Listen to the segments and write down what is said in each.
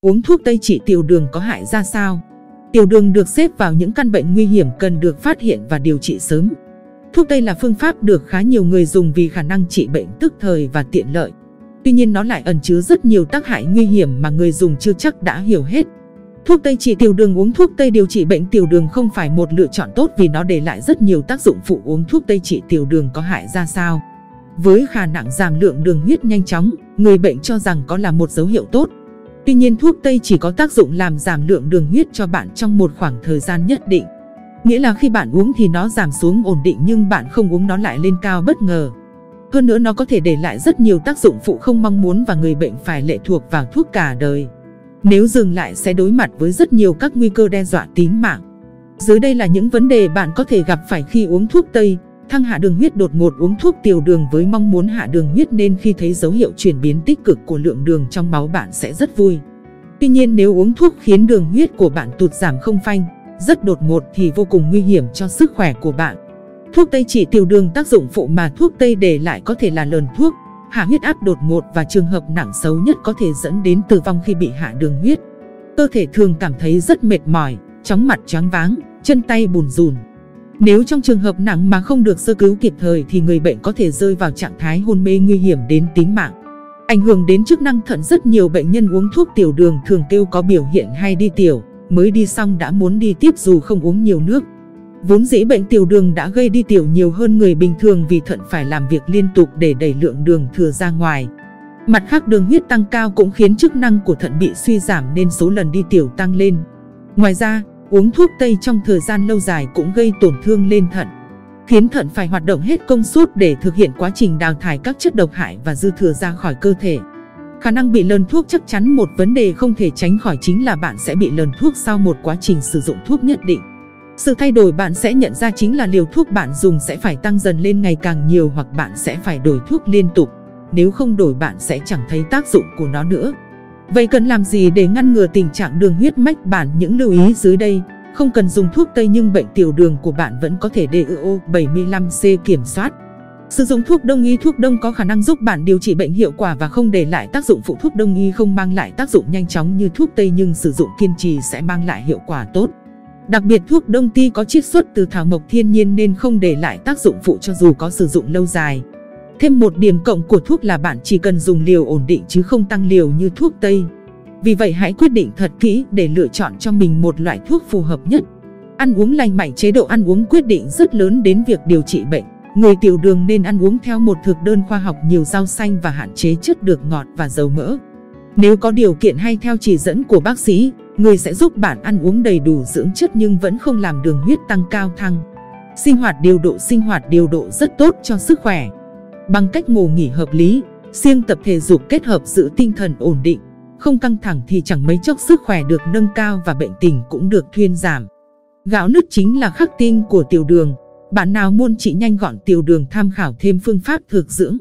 Uống thuốc tây trị tiểu đường có hại ra sao? Tiểu đường được xếp vào những căn bệnh nguy hiểm cần được phát hiện và điều trị sớm. Thuốc tây là phương pháp được khá nhiều người dùng vì khả năng trị bệnh tức thời và tiện lợi. Tuy nhiên nó lại ẩn chứa rất nhiều tác hại nguy hiểm mà người dùng chưa chắc đã hiểu hết. Thuốc tây trị tiểu đường uống thuốc tây điều trị bệnh tiểu đường không phải một lựa chọn tốt vì nó để lại rất nhiều tác dụng phụ uống thuốc tây trị tiểu đường có hại ra sao. Với khả năng giảm lượng đường huyết nhanh chóng, người bệnh cho rằng có là một dấu hiệu tốt. Tuy nhiên thuốc tây chỉ có tác dụng làm giảm lượng đường huyết cho bạn trong một khoảng thời gian nhất định. Nghĩa là khi bạn uống thì nó giảm xuống ổn định nhưng bạn không uống nó lại lên cao bất ngờ. Hơn nữa nó có thể để lại rất nhiều tác dụng phụ không mong muốn và người bệnh phải lệ thuộc vào thuốc cả đời. Nếu dừng lại sẽ đối mặt với rất nhiều các nguy cơ đe dọa tính mạng. Dưới đây là những vấn đề bạn có thể gặp phải khi uống thuốc Tây. Thăng hạ đường huyết đột ngột uống thuốc tiểu đường với mong muốn hạ đường huyết nên khi thấy dấu hiệu chuyển biến tích cực của lượng đường trong máu bạn sẽ rất vui. Tuy nhiên nếu uống thuốc khiến đường huyết của bạn tụt giảm không phanh, rất đột ngột thì vô cùng nguy hiểm cho sức khỏe của bạn. Thuốc Tây trị tiểu đường tác dụng phụ mà thuốc Tây để lại có thể là lờn thuốc, hạ huyết áp đột ngột và trường hợp nặng xấu nhất có thể dẫn đến tử vong khi bị hạ đường huyết. Cơ thể thường cảm thấy rất mệt mỏi, chóng mặt choáng váng, chân tay bùn rùn. Nếu trong trường hợp nặng mà không được sơ cứu kịp thời thì người bệnh có thể rơi vào trạng thái hôn mê nguy hiểm đến tính mạng. Ảnh hưởng đến chức năng thận rất nhiều bệnh nhân uống thuốc tiểu đường thường kêu có biểu hiện hay đi tiểu, mới đi xong đã muốn đi tiếp dù không uống nhiều nước. Vốn dĩ bệnh tiểu đường đã gây đi tiểu nhiều hơn người bình thường vì thận phải làm việc liên tục để đẩy lượng đường thừa ra ngoài. Mặt khác đường huyết tăng cao cũng khiến chức năng của thận bị suy giảm nên số lần đi tiểu tăng lên. Ngoài ra, uống thuốc tây trong thời gian lâu dài cũng gây tổn thương lên thận, khiến thận phải hoạt động hết công suất để thực hiện quá trình đào thải các chất độc hại và dư thừa ra khỏi cơ thể. Khả năng bị lờn thuốc chắc chắn một vấn đề không thể tránh khỏi chính là bạn sẽ bị lờn thuốc sau một quá trình sử dụng thuốc nhất định. Sự thay đổi bạn sẽ nhận ra chính là liều thuốc bạn dùng sẽ phải tăng dần lên ngày càng nhiều hoặc bạn sẽ phải đổi thuốc liên tục. Nếu không đổi bạn sẽ chẳng thấy tác dụng của nó nữa. Vậy cần làm gì để ngăn ngừa tình trạng đường huyết mách bản những lưu ý dưới đây? Không cần dùng thuốc tây nhưng bệnh tiểu đường của bạn vẫn có thể DEO 75C kiểm soát. Sử dụng thuốc đông y, thuốc đông có khả năng giúp bạn điều trị bệnh hiệu quả và không để lại tác dụng phụ thuốc đông y không mang lại tác dụng nhanh chóng như thuốc tây nhưng sử dụng kiên trì sẽ mang lại hiệu quả tốt. Đặc biệt thuốc đông ti có chiết xuất từ thảo mộc thiên nhiên nên không để lại tác dụng phụ cho dù có sử dụng lâu dài. Thêm một điểm cộng của thuốc là bạn chỉ cần dùng liều ổn định chứ không tăng liều như thuốc tây. Vì vậy hãy quyết định thật kỹ để lựa chọn cho mình một loại thuốc phù hợp nhất. Ăn uống lành mạnh chế độ ăn uống quyết định rất lớn đến việc điều trị bệnh. Người tiểu đường nên ăn uống theo một thực đơn khoa học nhiều rau xanh và hạn chế chất được ngọt và dầu mỡ. Nếu có điều kiện hay theo chỉ dẫn của bác sĩ, người sẽ giúp bạn ăn uống đầy đủ dưỡng chất nhưng vẫn không làm đường huyết tăng cao thăng. Sinh hoạt điều độ sinh hoạt điều độ rất tốt cho sức khỏe. Bằng cách ngủ nghỉ hợp lý, siêng tập thể dục kết hợp giữ tinh thần ổn định, không căng thẳng thì chẳng mấy chốc sức khỏe được nâng cao và bệnh tình cũng được thuyên giảm. Gạo nứt chính là khắc tinh của tiểu đường. Bạn nào muốn trị nhanh gọn tiểu đường tham khảo thêm phương pháp thực dưỡng.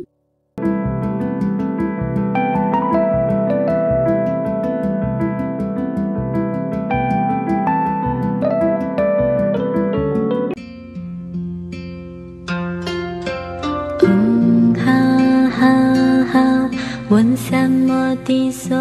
好，问什么的所。